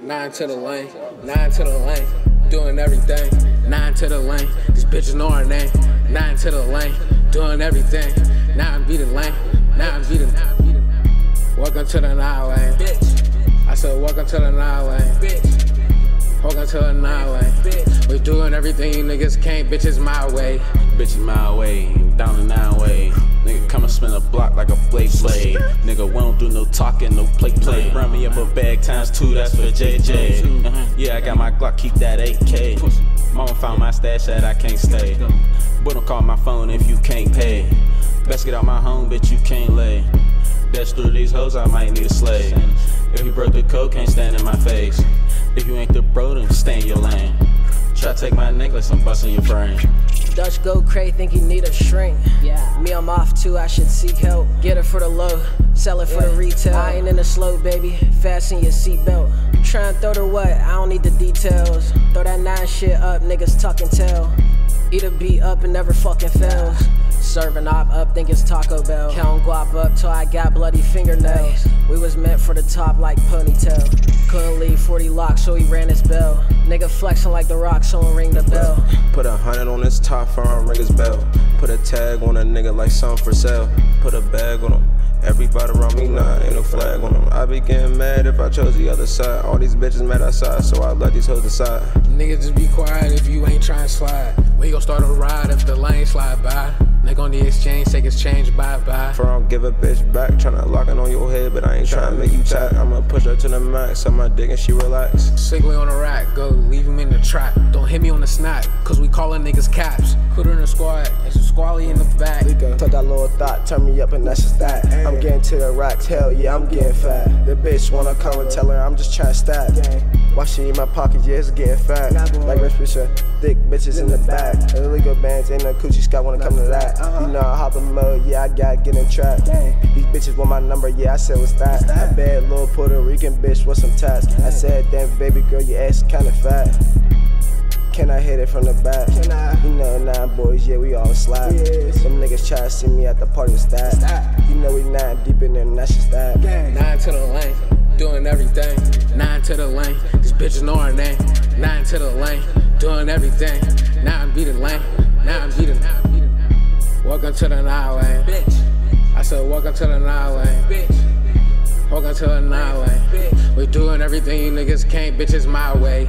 Nine to the lane, nine to the lane, doing everything. Nine to the lane, these bitches know our name. Nine to the lane, doing everything. Now I'm beating lane, now I'm beating. Welcome to the nine lane. I said, welcome to the nine lane, Welcome to the nine bitch. We doing everything niggas can't, bitches my way. Bitches my way, down the nine way. Nigga come and spin a block like a blade blade. Nigga, we don't do no talking, no play play. Run me up a bag times two, that's for JJ. Uh-huh. Yeah, I got my Glock, keep that AK. Mama found my stash that I can't stay. But don't call my phone if you can't pay. Best get out my home, bitch, you can't lay. Dash through these hoes, I might need a slave. If you broke the code, can't stand in my face. If you ain't the bro, then stay in your lane. Try to take my necklace, I'm busting your brain. Dutch go cray, think he need a shrink. Yeah. Me, I'm off too, I should seek help. Get it for the low, sell it for yeah. the retail. I ain't in the slow, baby. Fasten your seatbelt. Try and throw the what? I don't need the details. Throw that nine shit up, niggas tuck and tell. Eat a beat up and never fucking fails. Serving op up, think it's Taco Bell. Count guap up till I got bloody fingernails. We was meant for the top like ponytail. Couldn't leave 40 locks, so he ran his bell. Nigga flexing like the rock, so he ring the bell. Put a hundred on his top for him, ring his bell. Put a tag on a nigga like something for sale. Put a bag on him. Everybody around me nah, ain't no flag on them. I be getting mad if I chose the other side. All these bitches mad outside, so I let these hoes decide. Nigga, just be quiet if you ain't trying to slide. We gon' start a ride if the lane slide by. Nigga on the exchange, take exchange, bye bye. For I don't give a bitch back, tryna lock it on your head, but I ain't tryna make you tap. I'ma push her to the max, on my dick and she relax. Sigley on the rack, go leave him in the trap. Don't hit me on the snap, cause we callin' niggas caps. Put her in the squad, and a squally in the back. Took that little thought, turn me up and that's just that. I'm getting to the racks, hell yeah, I'm getting fat. The bitch wanna come and tell her I'm just trying to stack. Why she in my pocket, yeah, it's getting fat. Like rich bitch, thick bitches in the back. Illegal bands ain't no coochie scout wanna come to that. You know I hop in mode, yeah, I got get in trap. These bitches want my number, yeah, I said what's that? A bad little Puerto Rican bitch with some tats. I said, damn baby girl, your ass kinda fat. Can I hit it from the back? Can I? You know, nine boys, yeah, we all slap. Yeah. Some niggas try to see me at the party with that. You know, we nine deep in there, and that's just that. Nine to the lane, doing everything. Nine to the lane, these bitches know our name. Nine to the lane, doing everything. Now I'm beating lane, now I'm beating. Welcome to the nine lane, bitch. I said, welcome to the nine lane, bitch. Welcome to the nine lane. We doing everything you niggas can't, bitches my way.